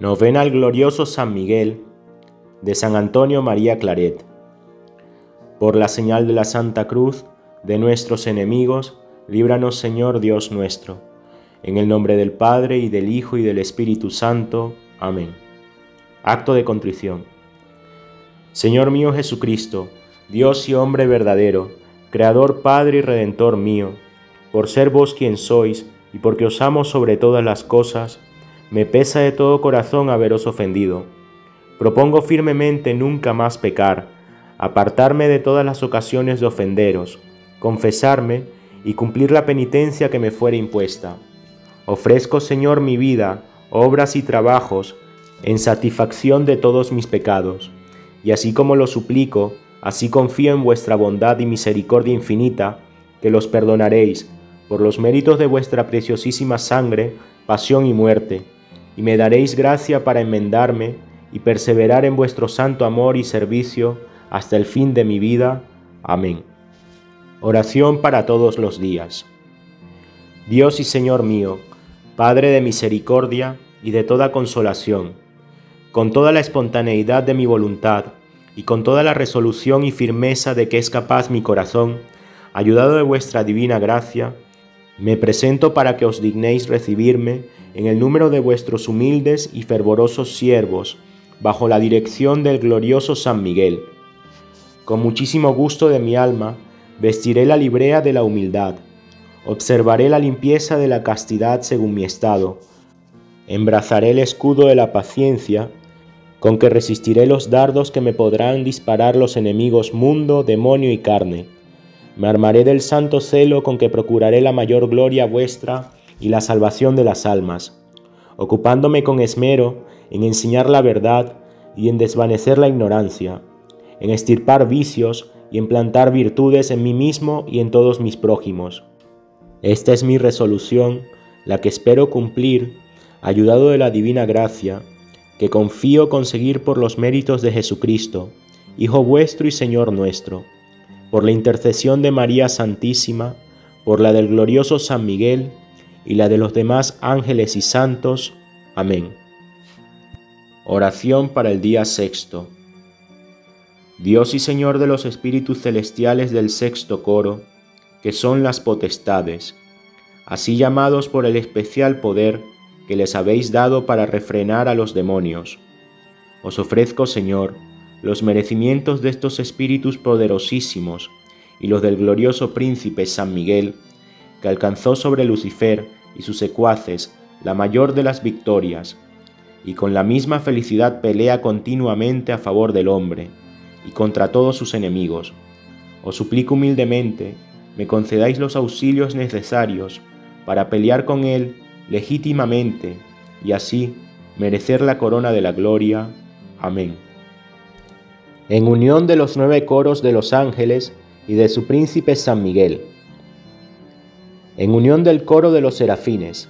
Novena al glorioso San Miguel de San Antonio María Claret. Por la señal de la Santa Cruz de nuestros enemigos, líbranos Señor Dios nuestro. En el nombre del Padre y del Hijo y del Espíritu Santo. Amén. Acto de contrición. Señor mío Jesucristo, Dios y hombre verdadero, Creador, Padre y Redentor mío, por ser vos quien sois y porque os amo sobre todas las cosas, me pesa de todo corazón haberos ofendido. Propongo firmemente nunca más pecar, apartarme de todas las ocasiones de ofenderos, confesarme y cumplir la penitencia que me fuera impuesta. Ofrezco, Señor, mi vida, obras y trabajos, en satisfacción de todos mis pecados, y así como lo suplico, así confío en vuestra bondad y misericordia infinita, que los perdonaréis, por los méritos de vuestra preciosísima sangre, pasión y muerte, y me daréis gracia para enmendarme y perseverar en vuestro santo amor y servicio hasta el fin de mi vida. Amén. Oración para todos los días. Dios y Señor mío, Padre de misericordia y de toda consolación, con toda la espontaneidad de mi voluntad y con toda la resolución y firmeza de que es capaz mi corazón, ayudado de vuestra divina gracia, me presento para que os dignéis recibirme en el número de vuestros humildes y fervorosos siervos, bajo la dirección del glorioso San Miguel. Con muchísimo gusto de mi alma, vestiré la librea de la humildad, observaré la limpieza de la castidad según mi estado, embrazaré el escudo de la paciencia, con que resistiré los dardos que me podrán disparar los enemigos mundo, demonio y carne me armaré del santo celo con que procuraré la mayor gloria vuestra y la salvación de las almas, ocupándome con esmero en enseñar la verdad y en desvanecer la ignorancia, en estirpar vicios y en plantar virtudes en mí mismo y en todos mis prójimos. Esta es mi resolución, la que espero cumplir, ayudado de la divina gracia, que confío conseguir por los méritos de Jesucristo, Hijo vuestro y Señor nuestro por la intercesión de María Santísima, por la del glorioso San Miguel y la de los demás ángeles y santos. Amén. Oración para el día sexto. Dios y Señor de los espíritus celestiales del sexto coro, que son las potestades, así llamados por el especial poder que les habéis dado para refrenar a los demonios. Os ofrezco, Señor, los merecimientos de estos espíritus poderosísimos y los del glorioso príncipe San Miguel, que alcanzó sobre Lucifer y sus secuaces la mayor de las victorias, y con la misma felicidad pelea continuamente a favor del hombre y contra todos sus enemigos. Os suplico humildemente me concedáis los auxilios necesarios para pelear con él legítimamente y así merecer la corona de la gloria. Amén en unión de los nueve coros de los ángeles y de su príncipe San Miguel, en unión del coro de los serafines,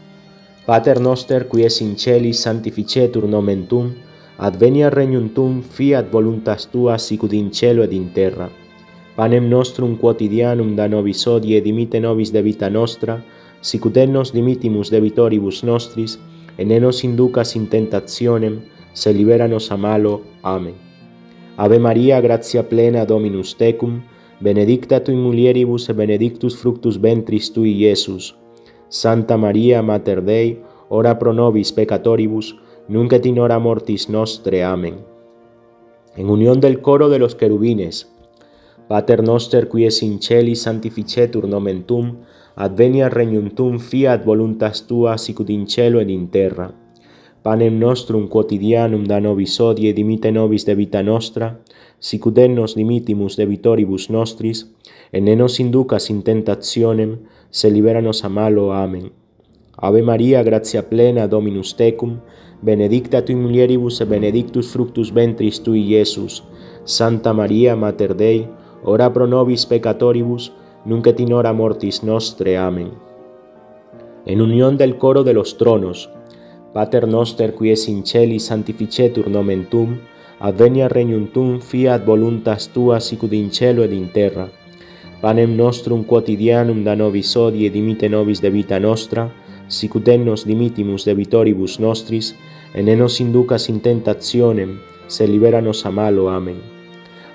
Pater noster qui es in celis sanctificetur nomen tuum, advenia regnum tuum, fiat voluntas tua sicut in cielo ed in terra. Panem nostrum quotidianum da nobis odie dimite nobis de vita nostra, sicut et nos dimitimus debitoribus nostris, et ne nos inducas in tentationem, se liberanos a malo. Amén. Ave Maria, gratia plena Dominus tecum, benedicta tu in mulieribus et benedictus fructus ventris tui, Iesus. Santa Maria, Mater Dei, ora pro nobis peccatoribus, nunc et in hora mortis nostre. Amen. En unión del coro de los querubines, Pater noster qui es in celi sanctificetur nomen tuum, adveniat regnum tuum, fiat voluntas tua sicut in cielo et in terra. Panem nostrum quotidianum da nobis odie dimite nobis de vita nostra, sicut nos dimitimus debitoribus nostris, et ne nos inducas in tentationem, se liberanos a malo. Amen. Ave Maria, gratia plena, Dominus tecum, benedicta tu in mulieribus et benedictus fructus ventris tui, Iesus. Santa Maria, Mater Dei, ora pro nobis peccatoribus, nunc et in hora mortis nostre. Amen. En unión del coro de los tronos, Pater noster qui es in celi sanctificetur nomen tuum, advenia regnum tuum, fiat voluntas tua sicut in cielo ed in terra. Panem nostrum quotidianum da nobis odie dimite nobis debita nostra, sicut et nos dimitimus debitoribus nostris, et ne nos inducas in tentationem, se libera nos a malo. Amen.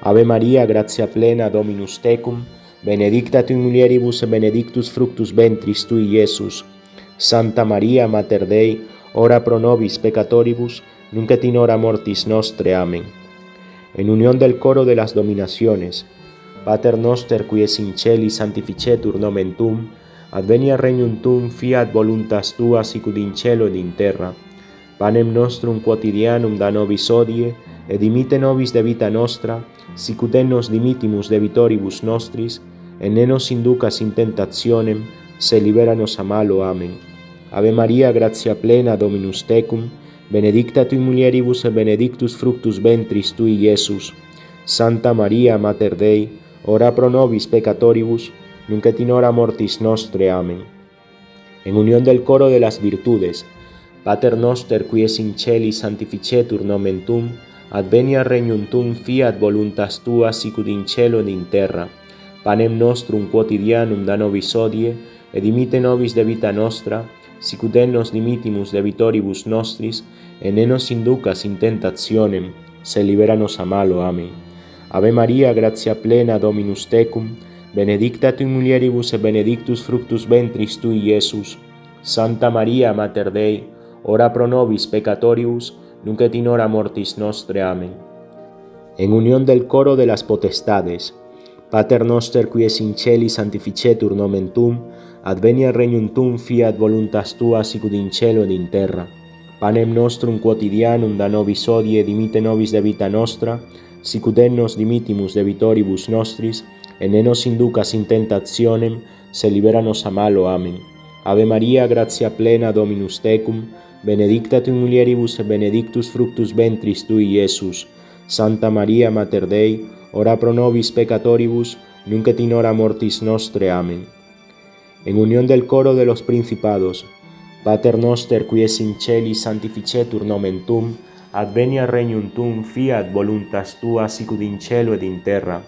Ave Maria, gratia plena, Dominus tecum, benedicta tu in mulieribus et benedictus fructus ventris tui, Iesus. Santa Maria, Mater Dei, ora pro nobis peccatoribus, nunc et in hora mortis nostre. Amen. En unión del coro de las dominaciones, Pater noster qui es in celi sanctificetur nomen tuum, advenia regnum tuum fiat voluntas tua sicut in cielo in terra. Panem nostrum quotidianum da nobis odie, et dimite nobis de vita nostra, sicut nos dimitimus debitoribus nostris, et ne nos inducas in tentationem, se libera nos a malo. Amen. Ave Maria, gratia plena, Dominus tecum, benedicta tui mulieribus et benedictus fructus ventris tui, Iesus. Santa Maria, Mater Dei, ora pro nobis peccatoribus, nunc et in hora mortis nostre. Amen. En unión del coro de las virtudes, Pater noster qui es in celi santificetur nomen tuum, advenia regnum tuum fiat voluntas tua sicut in cielo ed in terra. Panem nostrum quotidianum da nobis odie, et dimite nobis debita nostra, sicut nos dimitimus debitoribus nostris, e ne nos inducas in tentationem, se libera nos a malo. Amen. Ave Maria, gratia plena Dominus tecum, benedicta tu in mulieribus et benedictus fructus ventris tui, Iesus. Santa Maria, Mater Dei, ora pro nobis peccatoribus, nunc et in hora mortis nostre. Amen. En unión del coro de las potestades, Pater noster qui es in celi sanctificetur nomen tuum, advenia regnum tum fiat voluntas tua sicut in cielo ed in terra. Panem nostrum quotidianum da nobis odie dimite nobis debita nostra, sicut nos dimitimus debitoribus nostris, et ne nos inducas in tentationem, se libera nos a malo. Amen. Ave Maria, gratia plena Dominus tecum, benedicta tu in mulieribus et benedictus fructus ventris tui, Iesus. Santa Maria, Mater Dei, ora pro nobis peccatoribus, nunc et in hora mortis nostre. Amen en unión del coro de los principados. Pater noster qui es in celi santificetur nomen tum, advenia regnum tum, fiat voluntas tua sicut in cielo et in terra.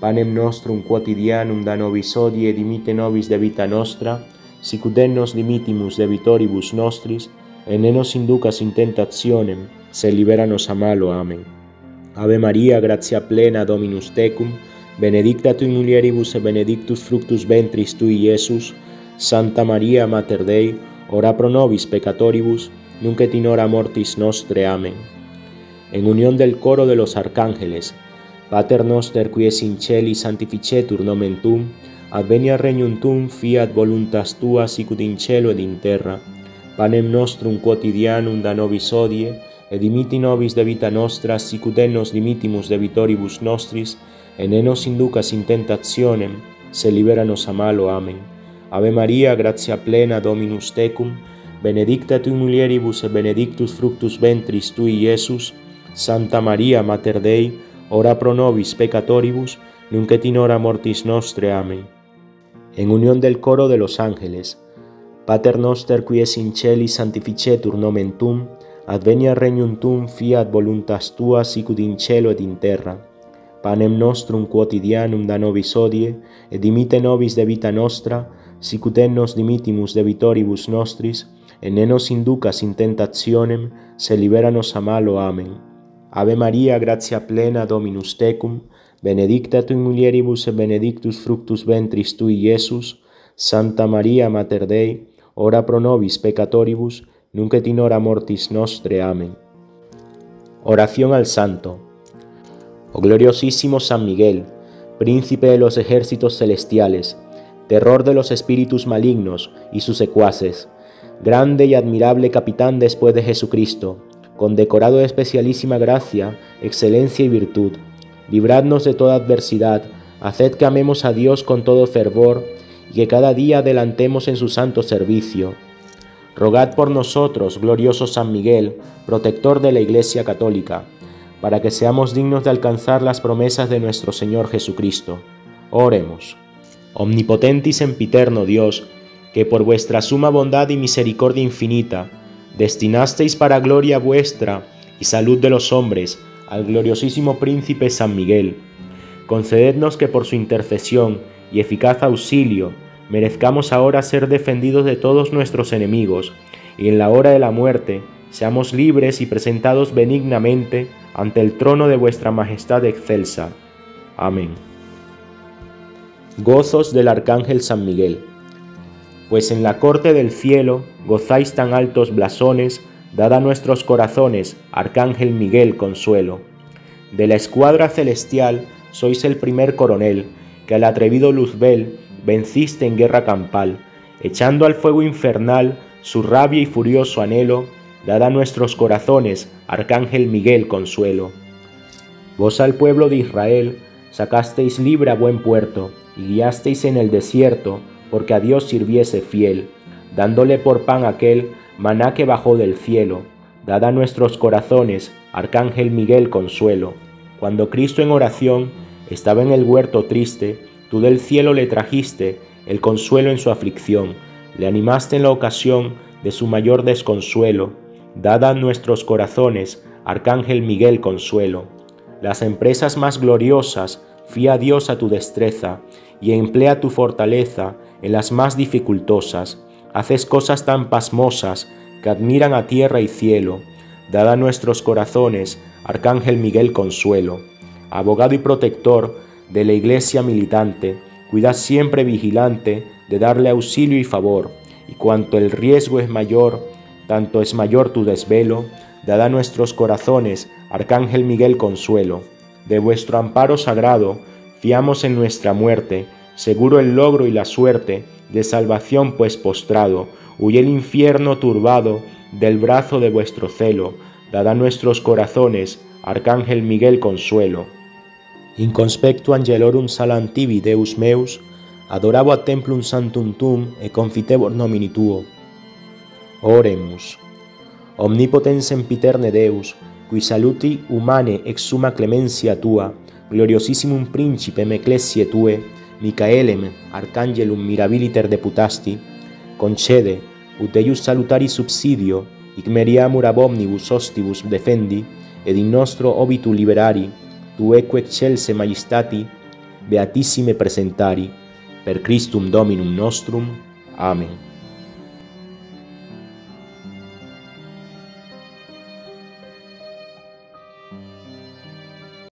Panem nostrum quotidianum da nobis odie dimite nobis debita nostra, sicut nos dimitimus debitoribus nostris, et ne nos inducas in tentationem, se libera nos a malo. Amen. Ave Maria, gratia plena Dominus tecum, benedicta tu mulieribus et benedictus fructus ventris tui, Iesus. Santa Maria, Mater Dei, ora pro nobis peccatoribus, nunc et in hora mortis nostre. Amen. En unión del coro de los arcángeles, Pater noster qui es in celi sanctificetur nomen tuum, advenia regnum tuum fiat voluntas tua sicut in cielo ed in terra. Panem nostrum quotidianum da nobis odie, et dimiti nobis de vita nostra sicut nos dimitimus debitoribus nostris, et ne nos inducas in tentationem, se libera nos a malo. Amen. Ave Maria, gratia plena, Dominus tecum, benedicta tu mulieribus benedictus fructus ventris tui, Iesus. Santa Maria, Mater Dei, ora pro nobis peccatoribus, nunc et in hora mortis nostre. Amen. En unión del coro de los ángeles, Pater noster qui es in celi sanctificetur nomen tuum, advenia regnum tuum fiat voluntas tua sicut in cielo et in terra. panem nostrum quotidianum da nobis odie, et dimite nobis debita nostra, sicut et nos dimitimus debitoribus nostris, et ne nos inducas in tentationem, se libera nos a malo. Amen. Ave Maria, gratia plena Dominus tecum, benedicta tu in mulieribus et benedictus fructus ventris tui, Iesus. Santa Maria, Mater Dei, ora pro nobis peccatoribus, nunc et in hora mortis nostre. Amen. Oración al Santo Oh gloriosísimo San Miguel, príncipe de los ejércitos celestiales, terror de los espíritus malignos y sus secuaces, grande y admirable capitán después de Jesucristo, condecorado de especialísima gracia, excelencia y virtud, libradnos de toda adversidad, haced que amemos a Dios con todo fervor y que cada día adelantemos en su santo servicio. Rogad por nosotros, glorioso San Miguel, protector de la Iglesia Católica, para que seamos dignos de alcanzar las promesas de nuestro Señor Jesucristo. Oremos. Omnipotente y sempiterno Dios, que por vuestra suma bondad y misericordia infinita, destinasteis para gloria vuestra y salud de los hombres al gloriosísimo príncipe San Miguel, concedednos que por su intercesión y eficaz auxilio merezcamos ahora ser defendidos de todos nuestros enemigos, y en la hora de la muerte seamos libres y presentados benignamente ante el trono de vuestra majestad excelsa. Amén. Gozos del Arcángel San Miguel. Pues en la corte del cielo gozáis tan altos blasones, dad a nuestros corazones, Arcángel Miguel, consuelo. De la escuadra celestial sois el primer coronel, que al atrevido Luzbel venciste en guerra campal, echando al fuego infernal su rabia y furioso anhelo, dad a nuestros corazones, Arcángel Miguel, consuelo. Vos al pueblo de Israel sacasteis libre a buen puerto, y guiasteis en el desierto, porque a Dios sirviese fiel, dándole por pan aquel maná que bajó del cielo. Dad a nuestros corazones, Arcángel Miguel, consuelo. Cuando Cristo en oración estaba en el huerto triste, tú del cielo le trajiste el consuelo en su aflicción, le animaste en la ocasión de su mayor desconsuelo. Dad a nuestros corazones, Arcángel Miguel, consuelo. Las empresas más gloriosas, fía a Dios a tu destreza, y emplea tu fortaleza en las más dificultosas. Haces cosas tan pasmosas que admiran a tierra y cielo. Dad a nuestros corazones, Arcángel Miguel, consuelo. Abogado y protector de la iglesia militante, cuida siempre vigilante de darle auxilio y favor, y cuanto el riesgo es mayor, tanto es mayor tu desvelo, dad a nuestros corazones, Arcángel Miguel, consuelo. De vuestro amparo sagrado, fiamos en nuestra muerte, seguro el logro y la suerte, de salvación pues postrado, huye el infierno turbado del brazo de vuestro celo, dad a nuestros corazones, Arcángel Miguel consuelo. Inconspectu angelorum salantivi Deus meus, adorabo a templum santum tum e confitebor nomini tuo. Oremus. Omnipotens sempiterne Deus, cui saluti humane ex summa clemencia tua, gloriosissimum principem ecclesiae tue, Micaelem, arcangelum mirabiliter deputasti, concede, ut eius salutari subsidio, ic meriamur ab omnibus hostibus defendi, ed in nostro obitu liberari, tu eque excelse majestati, beatissime presentari, per Christum Dominum nostrum. Amen.